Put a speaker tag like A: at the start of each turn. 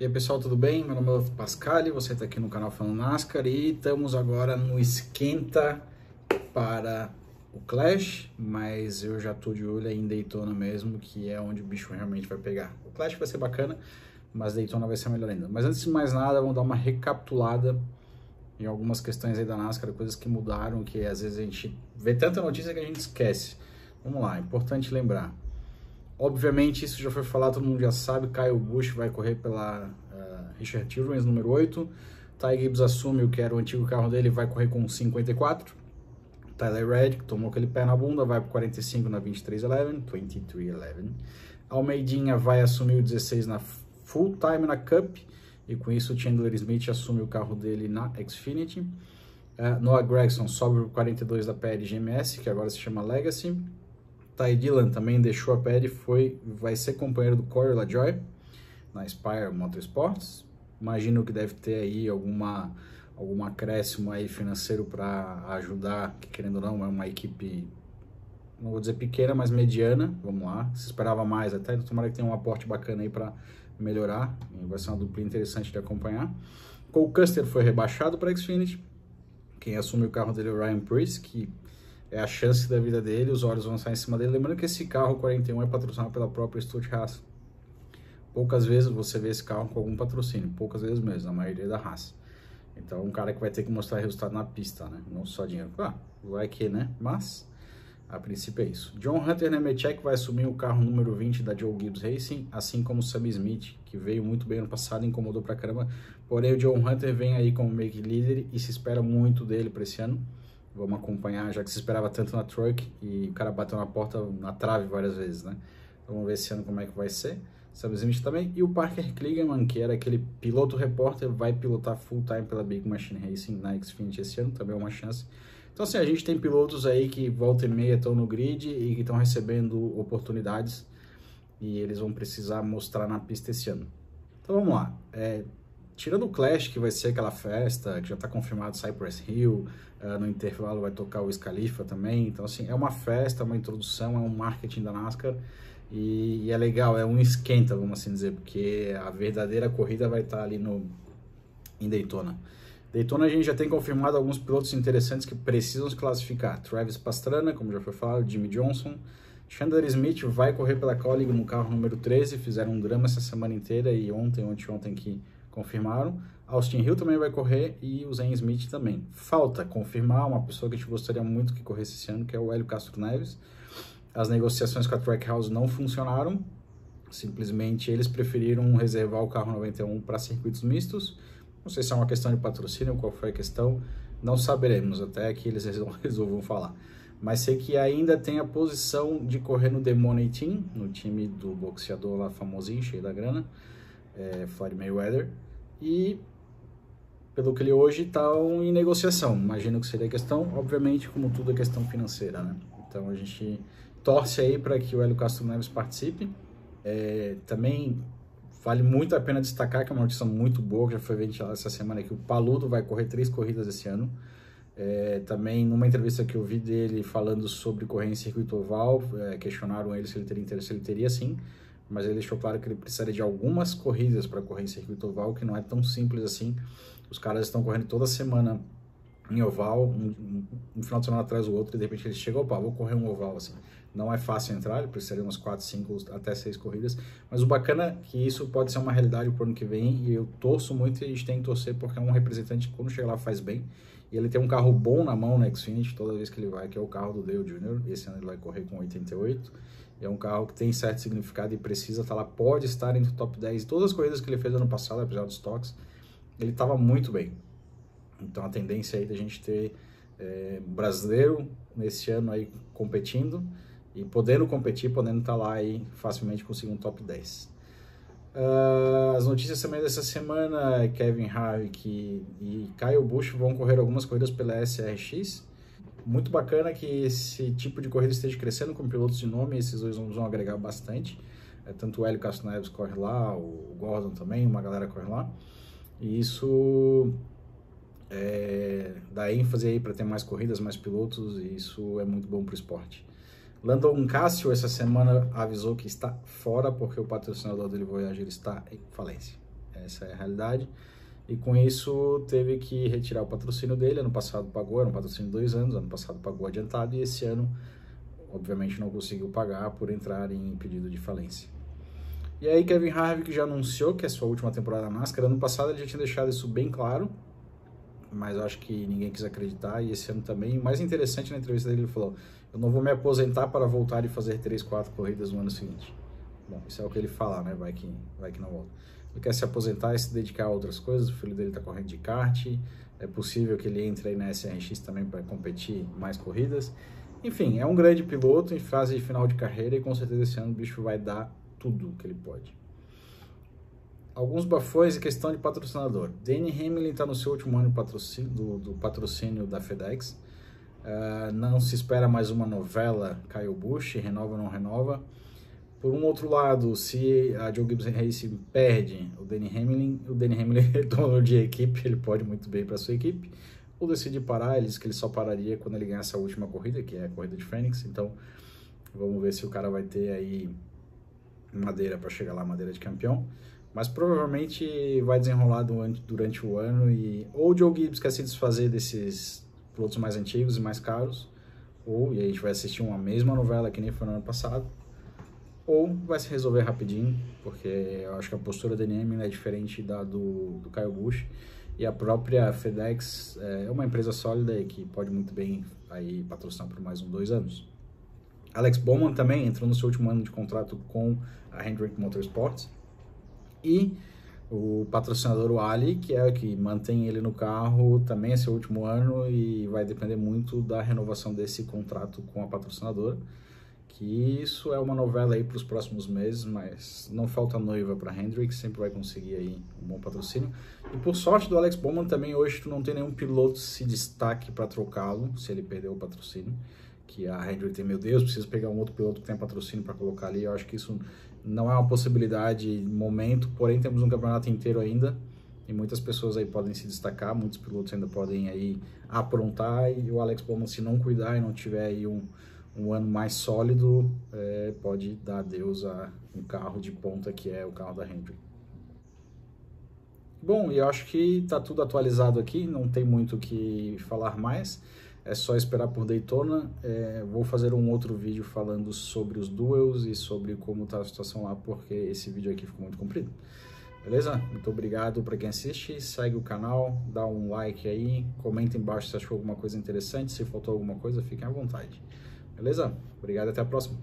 A: E aí pessoal, tudo bem? Meu nome é Pascal, você está aqui no canal Falando NASCAR e estamos agora no esquenta para o Clash, mas eu já estou de olho em Daytona mesmo, que é onde o bicho realmente vai pegar. O Clash vai ser bacana, mas Daytona vai ser melhor ainda. Mas antes de mais nada, vamos dar uma recapitulada em algumas questões aí da NASCAR, coisas que mudaram, que às vezes a gente vê tanta notícia que a gente esquece. Vamos lá, importante lembrar. Obviamente, isso já foi falado, todo mundo já sabe, Kyle Busch vai correr pela uh, Richard Childrens, número 8. Ty Gibbs assume o que era o antigo carro dele, vai correr com 54. Tyler Reddick tomou aquele pé na bunda, vai para 45 na 2311, 2311. Almeidinha vai assumir o 16 na full time na Cup, e com isso o Chandler Smith assume o carro dele na Xfinity. Uh, Noah Gregson sobe o 42 da PL GMS, que agora se chama Legacy. Ty Dillon também deixou a pele foi vai ser companheiro do Corey LaJoy na Spire Motorsports. Imagino que deve ter aí alguma algum acréscimo aí financeiro para ajudar, que querendo ou não é uma equipe não vou dizer pequena, mas mediana, vamos lá. Se esperava mais até, tomara que tenha um aporte bacana aí para melhorar. Vai ser uma dupla interessante de acompanhar. Cole Custer foi rebaixado para Xfinity. Quem assume o carro dele é o Ryan Priest, que é a chance da vida dele, os olhos vão estar em cima dele. Lembrando que esse carro 41 é patrocinado pela própria Stutt Haas. Poucas vezes você vê esse carro com algum patrocínio, poucas vezes mesmo, na maioria da Haas. Então, um cara que vai ter que mostrar resultado na pista, né? Não só dinheiro. Ah, vai que, né? Mas, a princípio é isso. John Hunter Nemechek vai assumir o carro número 20 da Joe Gibbs Racing, assim como Sam Smith, que veio muito bem ano passado e incomodou pra caramba. Porém, o John Hunter vem aí como make líder e se espera muito dele para esse ano. Vamos acompanhar, já que se esperava tanto na Truck e o cara bateu na porta, na trave várias vezes, né? Vamos ver esse ano como é que vai ser. Sam Smith também. E o Parker Kligerman, que era aquele piloto repórter, vai pilotar full time pela Big Machine Racing na Xfinity esse ano, também é uma chance. Então, assim, a gente tem pilotos aí que volta e meia estão no grid e que estão recebendo oportunidades e eles vão precisar mostrar na pista esse ano. Então, vamos lá. É, tirando o Clash, que vai ser aquela festa, que já está confirmado Cypress Hill, uh, no intervalo vai tocar o Scalifa também. Então, assim, é uma festa, uma introdução, é um marketing da NASCAR. E, e, é legal, é um esquenta, vamos assim dizer, porque a verdadeira corrida vai estar tá ali no, em Daytona. Daytona a gente já tem confirmado alguns pilotos interessantes que precisam se classificar. Travis Pastrana, como já foi falado, Jimmy Johnson. Chandler Smith vai correr pela Colligan no carro número 13, fizeram um drama essa semana inteira e ontem, ontem, ontem que confirmaram. Austin Hill também vai correr e o Zen Smith também. Falta confirmar uma pessoa que a gente gostaria muito que corresse esse ano, que é o Hélio Castro Neves. As negociações com a Trackhouse não funcionaram, simplesmente eles preferiram reservar o carro 91 para circuitos mistos. Não sei se é uma questão de patrocínio, qual foi a questão, não saberemos até que eles resolvam falar. Mas sei que ainda tem a posição de correr no The Team, no time do boxeador lá famosinho, cheio da grana, é, Floyd Mayweather. E pelo que ele hoje está em negociação. Imagino que seria questão, obviamente, como tudo é questão financeira, né? Então a gente torce aí para que o Hélio Castro Neves participe. É, também vale muito a pena destacar que é uma notícia muito boa, que já foi ventilada essa semana, que o Paludo vai correr três corridas esse ano. É, também numa entrevista que eu vi dele falando sobre correr em circuito oval, é, questionaram ele se ele teria interesse, ele teria sim, mas ele deixou claro que ele precisaria de algumas corridas para correr em circuito oval, que não é tão simples assim. Os caras estão correndo toda semana em oval, um, um, final de semana atrás do outro, e de repente eles chegam, opa, vou correr um oval assim. Não é fácil entrar, ele precisaria umas 4, 5, até 6 corridas, mas o bacana é que isso pode ser uma realidade para o ano que vem, e eu torço muito e a gente tem que torcer porque é um representante que quando chega lá faz bem, e ele tem um carro bom na mão na Xfinity toda vez que ele vai, que é o carro do Dale Jr., esse ano ele vai correr com 88, é um carro que tem certo significado e precisa estar tá lá, pode estar entre o top 10. Todas as corridas que ele fez ano passado, apesar dos toques, ele estava muito bem. Então a tendência aí da gente ter é, brasileiro nesse ano aí competindo e podendo competir, podendo estar tá lá aí facilmente conseguir um top 10. Uh, ah, as notícias também dessa semana, Kevin Harvick e Kyle Busch vão correr algumas corridas pela SRX, muito bacana que esse tipo de corrida esteja crescendo com pilotos de nome, esses dois vão agregar bastante. É, tanto o Hélio Castro Neves corre lá, o Gordon também, uma galera corre lá. E isso é, dá ênfase aí para ter mais corridas, mais pilotos, e isso é muito bom para o esporte. Landon Cássio essa semana avisou que está fora porque o patrocinador dele Voyager está em falência. essa é a realidade. E com isso teve que retirar o patrocínio dele. Ano passado pagou, era um patrocínio de dois anos, ano passado pagou adiantado e esse ano, obviamente, não conseguiu pagar por entrar em pedido de falência. E aí Kevin Harvick já anunciou que é sua última temporada na NASCAR. Ano passado ele já tinha deixado isso bem claro, mas eu acho que ninguém quis acreditar e esse ano também. O mais interessante na entrevista dele, ele falou: "Eu não vou me aposentar para voltar e fazer três, quatro corridas no ano seguinte". Bom, isso é o que ele fala, né? Vai que vai que não volta. Ele quer se aposentar e se dedicar a outras coisas. O filho dele está correndo de kart. É possível que ele entre aí na SRX também para competir mais corridas. Enfim, é um grande piloto em fase de final de carreira e com certeza esse ano o bicho vai dar tudo que ele pode. Alguns bafões e questão de patrocinador. Danny Hamlin está no seu último ano patrocínio, do, do, patrocínio da FedEx. Uh, não se espera mais uma novela Kyle Busch, renova ou não renova. Por um outro lado, se a Joe Gibbs Racing perde o Danny Hamlin, o Danny Hamlin é dono de equipe, ele pode muito bem para sua equipe, ou decide parar, ele diz que ele só pararia quando ele ganhasse a última corrida, que é a corrida de Phoenix, então vamos ver se o cara vai ter aí madeira para chegar lá, madeira de campeão. Mas provavelmente vai desenrolar durante o ano e ou o Joe Gibbs quer se desfazer desses pilotos mais antigos e mais caros, ou e a gente vai assistir uma mesma novela que nem foi no ano passado, ou vai se resolver rapidinho, porque eu acho que a postura da NM é diferente da do, do Kyle Busch e a própria FedEx é uma empresa sólida e que pode muito bem aí patrocinar por mais um dois anos. Alex Bowman também entrou no seu último ano de contrato com a Hendrick Motorsports. E o patrocinador, o que é o que mantém ele no carro, também é seu último ano e vai depender muito da renovação desse contrato com a patrocinadora. Que isso é uma novela aí para os próximos meses, mas não falta noiva para Hendrick, sempre vai conseguir aí um bom patrocínio. E por sorte do Alex Bowman também hoje tu não tem nenhum piloto se destaque para trocá-lo, se ele perdeu o patrocínio que a Hendrick tem, meu Deus, preciso pegar um outro piloto que tem patrocínio para colocar ali. Eu acho que isso não é uma possibilidade momento, porém temos um campeonato inteiro ainda e muitas pessoas aí podem se destacar, muitos pilotos ainda podem aí aprontar e o Alex Bowman se não cuidar e não tiver aí um, um ano mais sólido, é, pode dar adeus a um carro de ponta que é o carro da Hendrick. Bom, eu acho que está tudo atualizado aqui, não tem muito o que falar mais é só esperar por Daytona. É, vou fazer um outro vídeo falando sobre os duels e sobre como está a situação lá, porque esse vídeo aqui ficou muito comprido. Beleza? Muito obrigado para quem assiste, segue o canal, dá um like aí, comenta embaixo se achou alguma coisa interessante, se faltou alguma coisa, fiquem à vontade. Beleza? Obrigado até a próxima.